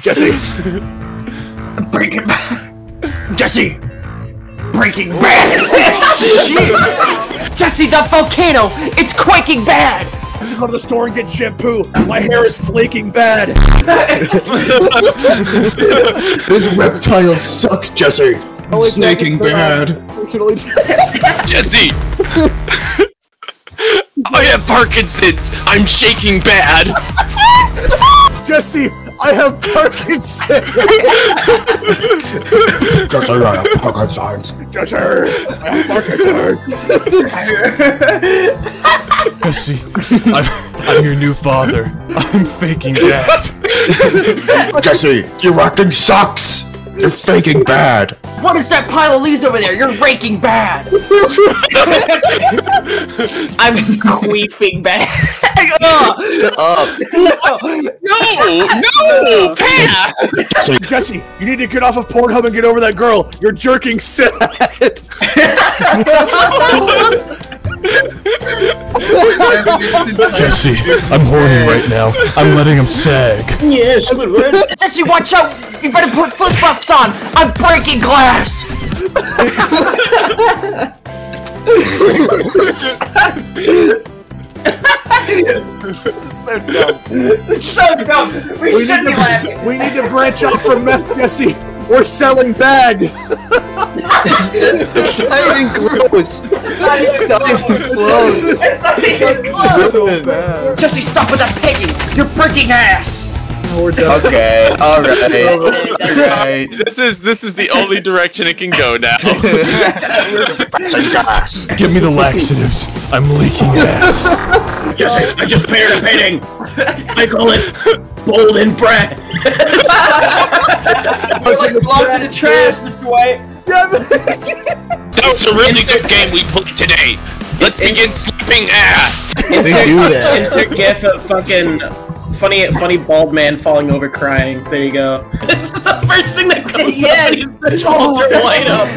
Jesse. Breaking Bad. Jesse. Breaking oh, Bad. Jesse, the volcano! It's quaking bad! I have to go to the store and get shampoo. My hair is flaking bad. This reptile sucks, Jesse. Oh, only Snaking take it for bad. that. We can only Jesse! I have Parkinson's! I'm shaking bad! Jesse, I have Parkinson's. Jesse, I have Parkinson's. Jesse, I have Parkinson's. Jesse, I'm, I'm your new father. I'm faking that. Jesse, your acting sucks. You're faking bad. What is that pile of leaves over there? You're raking bad! I'm queefing bad. Shut up. No! No! Pat! Jesse, you need to get off of Pornhub and get over that girl. You're jerking sad. Jesse, I'm horny right now. I'm letting him sag. Yes, Jesse, watch out! You better put flip flops on! I'm breaking glass! so dumb. So dumb. We, We should need, be laughing. to, we need to branch off from meth, Jesse. We're selling bag. It's not even gross. It's not even close. It's not even close. so bad. Jesse, stop with that pegging! You're breaking ass! We're done. Okay, alright. Alright. This is this is the only direction it can go now. Give me the laxatives. I'm leaking ass. Jesse, I just painted a painting. I call it bold and bread. like belongs in the trash, Mr. White. That was a really good game we played today. Let's begin slapping ass. They do that. Insert gif of fucking funny funny bald man falling over crying. There you go. This is the first thing that comes Yes. up. He's the Walter White up.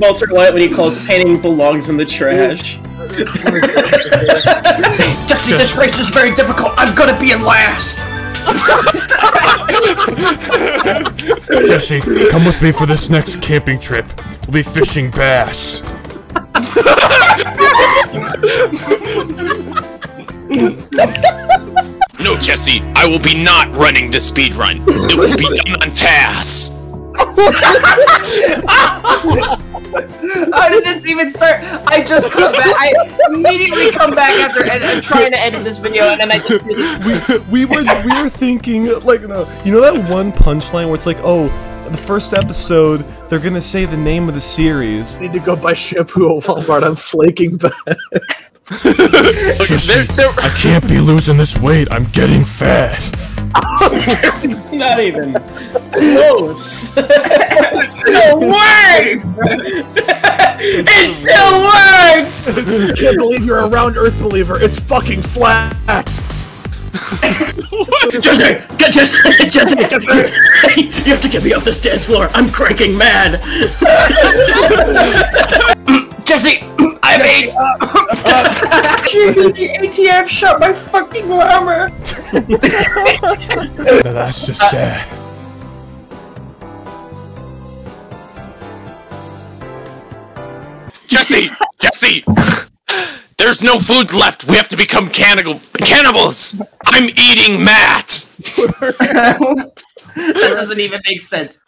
Walter White when he calls painting belongs in the trash. Jesse, this race is very difficult. I'm gonna be in last. Jesse, come with me for this next camping trip. We'll be fishing bass. No, Jesse, I will be not running the speed run. It will be done on task. How did this even start? I just come back. I immediately come back after ed- uh, trying to edit this video, and then I just did we were we were thinking like no, you know that one punchline where it's like, oh, the first episode they're gonna say the name of the series. need to go buy shampoo at Walmart. I'm flaking bad. Look, Jesse, there- there- I can't be losing this weight. I'm getting fat. Not even close. it still works. it still works. I can't believe you're a round Earth believer. It's fucking flat. Jesse, get Jesse, Jesse, Jesse. You have to get me off this dance floor. I'm cranking mad. Jesse, I'm eight. Jeez, the ATF shot my fucking llama. Now that's just sad. Jesse, Jesse. There's no food left. We have to become cannibal cannibals. I'm eating Matt. that doesn't even make sense.